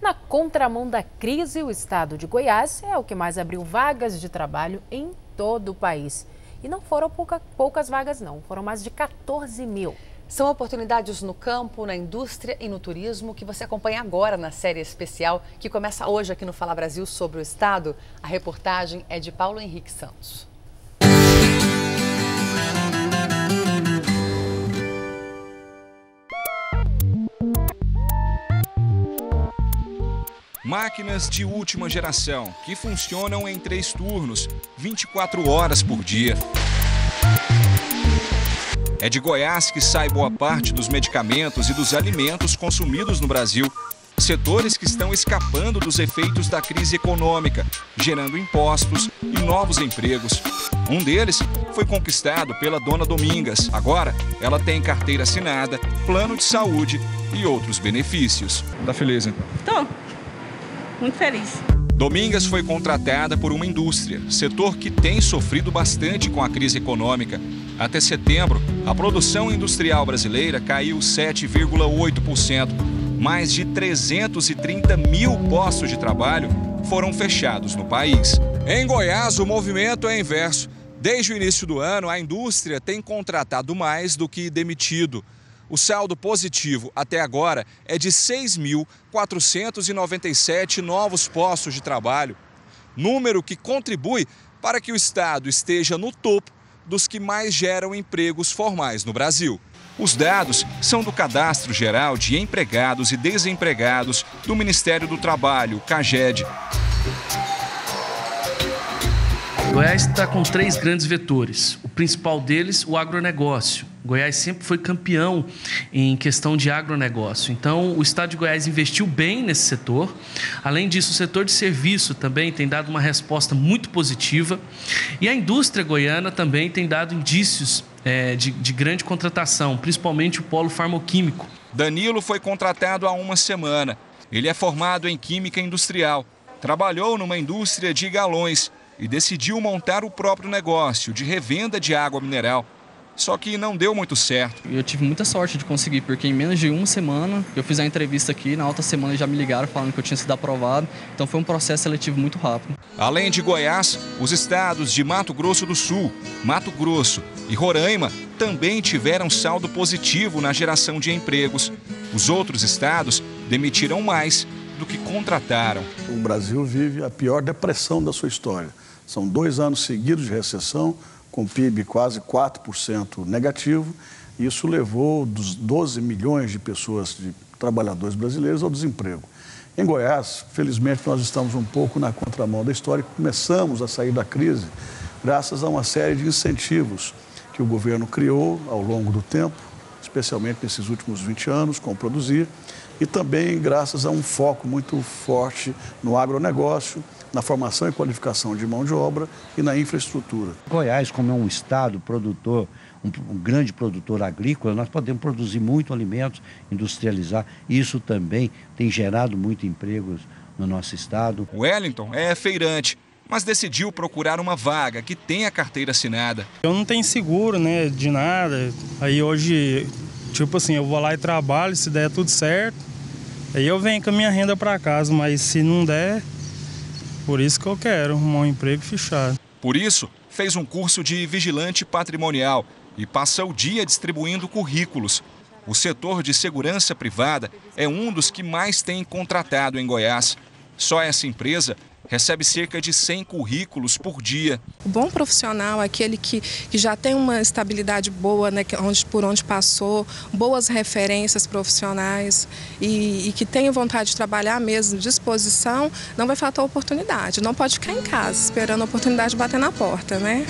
Na contramão da crise, o estado de Goiás é o que mais abriu vagas de trabalho em todo o país. E não foram pouca, poucas vagas, não, foram mais de 14 mil. São oportunidades no campo, na indústria e no turismo que você acompanha agora na série especial que começa hoje aqui no Fala Brasil sobre o Estado. A reportagem é de Paulo Henrique Santos. Máquinas de última geração que funcionam em três turnos, 24 horas por dia. É de Goiás que sai boa parte dos medicamentos e dos alimentos consumidos no Brasil. Setores que estão escapando dos efeitos da crise econômica, gerando impostos e novos empregos. Um deles foi conquistado pela dona Domingas. Agora, ela tem carteira assinada, plano de saúde e outros benefícios. Tá feliz, hein? Tô. Muito feliz. Domingas foi contratada por uma indústria, setor que tem sofrido bastante com a crise econômica. Até setembro, a produção industrial brasileira caiu 7,8%. Mais de 330 mil postos de trabalho foram fechados no país. Em Goiás, o movimento é inverso. Desde o início do ano, a indústria tem contratado mais do que demitido. O saldo positivo até agora é de 6.497 novos postos de trabalho, número que contribui para que o Estado esteja no topo dos que mais geram empregos formais no Brasil. Os dados são do Cadastro Geral de Empregados e Desempregados do Ministério do Trabalho, CAGED. Goiás está com três grandes vetores. O principal deles, o agronegócio. Goiás sempre foi campeão em questão de agronegócio. Então, o estado de Goiás investiu bem nesse setor. Além disso, o setor de serviço também tem dado uma resposta muito positiva. E a indústria goiana também tem dado indícios é, de, de grande contratação, principalmente o polo farmoquímico. Danilo foi contratado há uma semana. Ele é formado em Química Industrial. Trabalhou numa indústria de galões e decidiu montar o próprio negócio de revenda de água mineral. Só que não deu muito certo. Eu tive muita sorte de conseguir, porque em menos de uma semana eu fiz a entrevista aqui, na outra semana já me ligaram falando que eu tinha sido aprovado. Então foi um processo seletivo muito rápido. Além de Goiás, os estados de Mato Grosso do Sul, Mato Grosso e Roraima também tiveram saldo positivo na geração de empregos. Os outros estados demitiram mais do que contrataram. O Brasil vive a pior depressão da sua história. São dois anos seguidos de recessão, com PIB quase 4% negativo. Isso levou dos 12 milhões de pessoas, de trabalhadores brasileiros, ao desemprego. Em Goiás, felizmente, nós estamos um pouco na contramão da história começamos a sair da crise graças a uma série de incentivos que o governo criou ao longo do tempo, especialmente nesses últimos 20 anos, com Produzir, e também graças a um foco muito forte no agronegócio, na formação e qualificação de mão de obra e na infraestrutura. Goiás, como é um estado produtor, um, um grande produtor agrícola, nós podemos produzir muito alimentos, industrializar. Isso também tem gerado muito empregos no nosso estado. Wellington é feirante mas decidiu procurar uma vaga que tenha carteira assinada. Eu não tenho seguro, né, de nada. Aí hoje, tipo assim, eu vou lá e trabalho, se der tudo certo, aí eu venho com a minha renda para casa, mas se não der, por isso que eu quero um emprego fechado. Por isso, fez um curso de vigilante patrimonial e passa o dia distribuindo currículos. O setor de segurança privada é um dos que mais tem contratado em Goiás. Só essa empresa recebe cerca de 100 currículos por dia. O bom profissional é aquele que, que já tem uma estabilidade boa né, onde, por onde passou, boas referências profissionais e, e que tem vontade de trabalhar mesmo, disposição, não vai faltar oportunidade. Não pode ficar em casa esperando a oportunidade bater na porta, né?